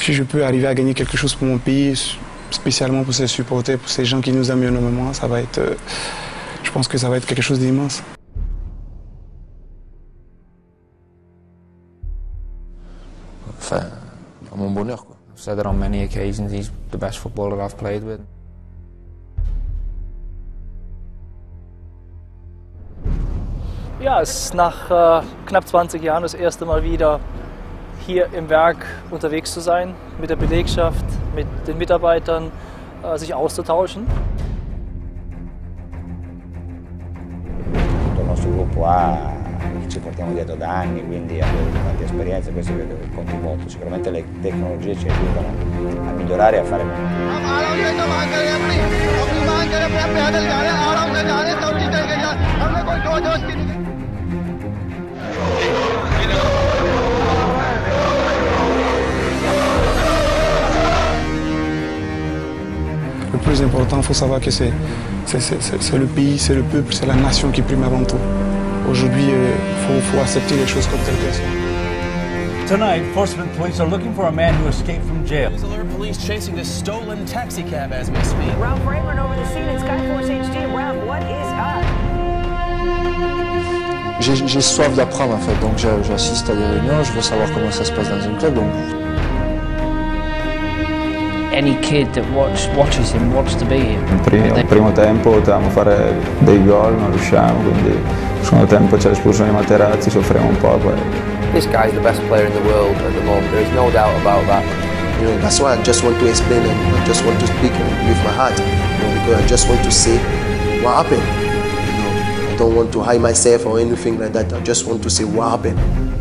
si je peux arriver à gagner quelque chose pour mon pays, spécialement pour ses supporters, pour ces gens qui nous aiment énormément, ça va être, euh, je pense que ça va être quelque chose d'immense. Enfin, à mon bonheur quoi. I've said that on many occasions, he's the best footballer I've played with. Ja, es ist nach äh, knapp 20 Jahren das erste Mal wieder hier im Werk unterwegs zu sein, mit der Belegschaft, mit den Mitarbeitern, äh, sich auszutauschen. Il nostro gruppo A ci portiamo dietro da anni, quindi abbiamo tante esperienze, questo credo che conti molto. Sicuramente le tecnologie ci aiutano a migliorare e a fare meglio. Plus important, il faut savoir que c'est c'est le pays, c'est le peuple, c'est la nation qui prime avant tout. Aujourd'hui, il faut, faut accepter les choses comme telles qu'elles sont. Tonight, Portsmouth police are looking for a man who escaped from jail. News alert police chasing this stolen taxi cab as we speak. Ralph Rayburn over the scene in Skyforce HD. Ralph, what is up? J'ai soif d'apprendre en fait, donc j'a- j'assiste à des réunions, je veux savoir comment ça se passe dans un club, donc any kid that watch, watches him wants to be him. Il primo, il primo tempo potevamo fare dei gol, non riusciamo, quindi il secondo tempo c'è l'espulsione di Materazzi, soffriamo un po'. Poi. this guy is the best player in the world at the moment. There's no doubt about that. You know, that's why I just want to explain and I just want to speak with my heart. You know, because I just want to say what happened. You know, I don't want to hide myself or anything like that. I just want to say what happened.